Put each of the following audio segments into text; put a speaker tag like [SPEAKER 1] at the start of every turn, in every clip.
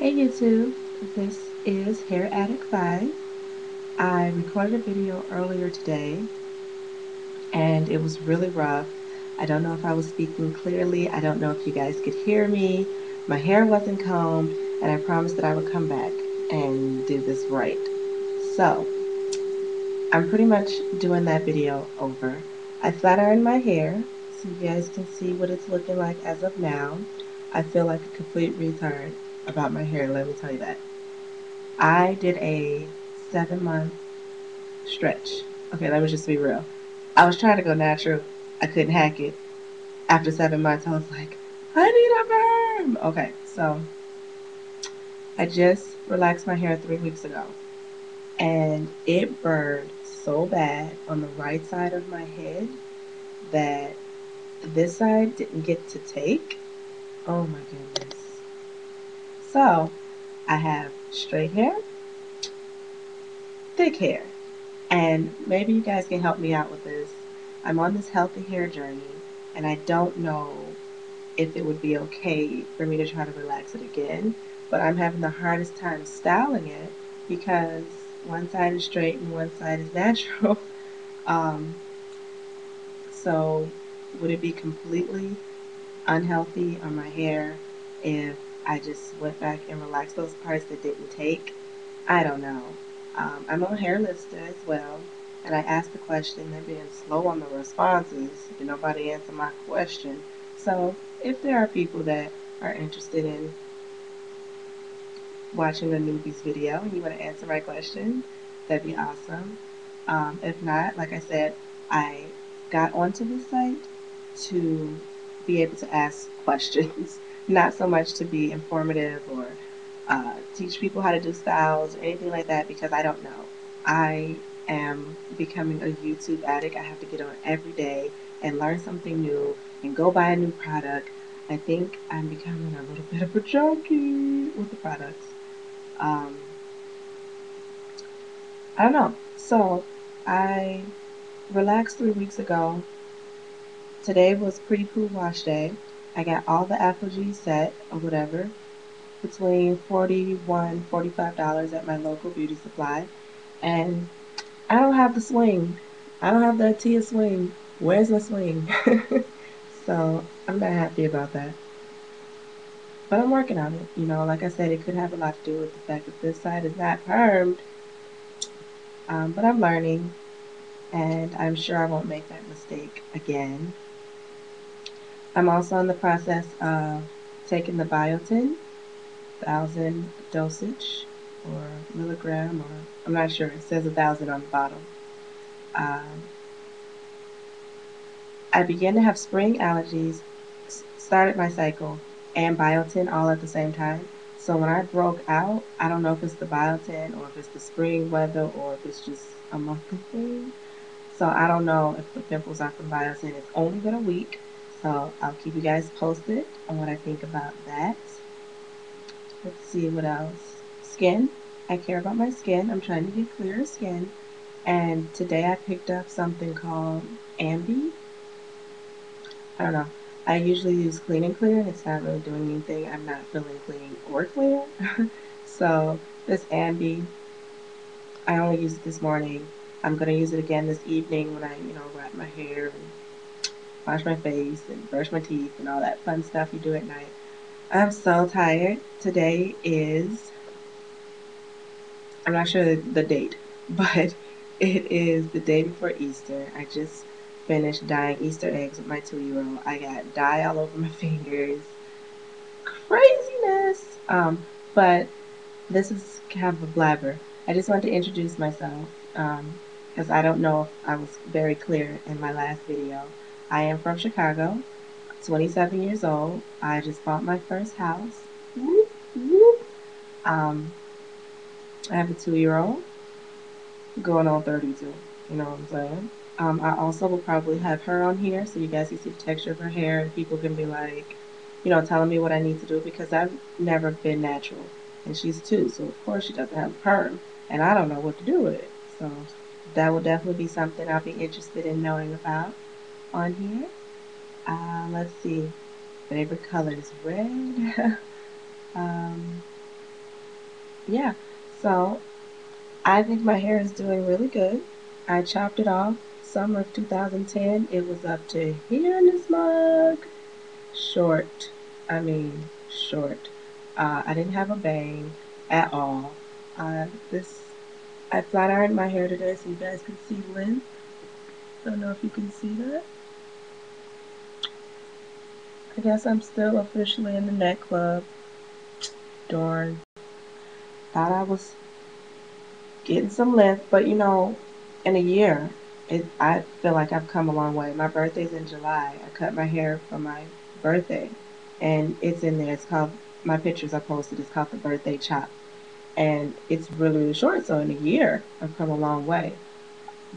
[SPEAKER 1] Hey YouTube, this is Hair Addict 5. I recorded a video earlier today and it was really rough. I don't know if I was speaking clearly. I don't know if you guys could hear me. My hair wasn't combed and I promised that I would come back and do this right. So, I'm pretty much doing that video over. I flat ironed my hair so you guys can see what it's looking like as of now. I feel like a complete retard about my hair, let me tell you that. I did a seven month stretch. Okay, let me just be real. I was trying to go natural. I couldn't hack it. After seven months, I was like, I need a perm. Okay, so I just relaxed my hair three weeks ago. And it burned so bad on the right side of my head that this side didn't get to take. Oh my goodness. So I have straight hair, thick hair, and maybe you guys can help me out with this. I'm on this healthy hair journey and I don't know if it would be okay for me to try to relax it again, but I'm having the hardest time styling it because one side is straight and one side is natural. um, so would it be completely unhealthy on my hair if I just went back and relaxed those parts that didn't take? I don't know. Um, I'm on hair Hairlista as well, and I asked the question. They're being slow on the responses. And nobody answered my question. So if there are people that are interested in watching the newbie's video and you want to answer my question, that'd be awesome. Um, if not, like I said, I got onto the site to be able to ask questions, not so much to be informative or uh, teach people how to do styles or anything like that because I don't know. I am becoming a YouTube addict. I have to get on every day and learn something new and go buy a new product. I think I'm becoming a little bit of a junkie with the products. Um, I don't know. So I relaxed three weeks ago Today was pretty cool wash day. I got all the ApHogee set or whatever between $41 $45 at my local beauty supply. And I don't have the swing. I don't have the Tia swing. Where's my swing? so I'm not happy about that. But I'm working on it. You know, like I said, it could have a lot to do with the fact that this side is not permed. Um, but I'm learning. And I'm sure I won't make that mistake again. I'm also in the process of taking the biotin, thousand dosage or milligram, or I'm not sure. It says a thousand on the bottle. Um, I began to have spring allergies, started my cycle, and biotin all at the same time. So when I broke out, I don't know if it's the biotin or if it's the spring weather or if it's just a monthly thing. So I don't know if the pimples are from biotin. It's only been a week. So I'll keep you guys posted on what I think about that. Let's see what else. Skin. I care about my skin. I'm trying to get clearer skin. And today I picked up something called Ambi. I don't know. I usually use Clean and Clear and it's not really doing anything. I'm not feeling clean or clear. so this Ambi, I only used it this morning. I'm going to use it again this evening when I, you know, wrap my hair and wash my face and brush my teeth and all that fun stuff you do at night. I'm so tired. Today is, I'm not sure the date, but it is the day before Easter. I just finished dyeing Easter eggs with my two-year-old. I got dye all over my fingers. Craziness! Um, but this is kind of a blabber. I just want to introduce myself because um, I don't know if I was very clear in my last video. I am from Chicago, 27 years old. I just bought my first house. Whoop, whoop. Um, I have a two-year-old going on 32. You know what I'm saying? Um, I also will probably have her on here so you guys can see the texture of her hair and people can be like, you know, telling me what I need to do because I've never been natural. And she's two, so of course she doesn't have a perm. And I don't know what to do with it. So that will definitely be something I'll be interested in knowing about on here. Uh, let's see. Favorite color is red. um, yeah, so I think my hair is doing really good. I chopped it off summer of 2010. It was up to here in this mug. Short. I mean, short. Uh, I didn't have a bang at all. Uh, this I flat ironed my hair today so you guys can see length. Don't know if you can see that. I guess I'm still officially in the neck club. Darn. Thought I was getting some lift, but you know, in a year, it, I feel like I've come a long way. My birthday's in July. I cut my hair for my birthday, and it's in there. It's called my pictures I posted. It's called the birthday chop, and it's really, really short. So in a year, I've come a long way.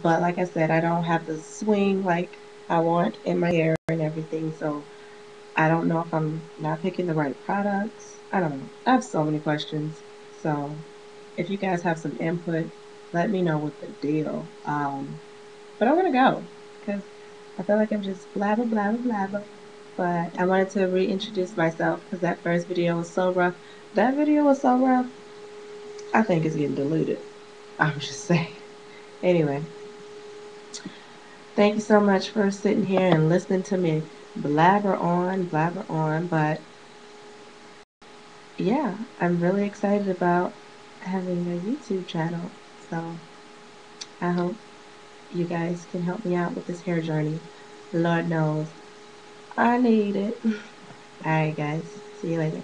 [SPEAKER 1] But like I said, I don't have the swing like I want in my hair and everything. So I don't know if I'm not picking the right products. I don't know. I have so many questions. So if you guys have some input, let me know what the deal. Um, but I'm gonna go because I feel like I'm just blabber, blabber, blabber. But I wanted to reintroduce myself because that first video was so rough. That video was so rough. I think it's getting diluted. I'm just saying. Anyway, thank you so much for sitting here and listening to me blabber on, blabber on. But yeah, I'm really excited about having a YouTube channel. So I hope you guys can help me out with this hair journey. Lord knows I need it. Alright guys, see you later.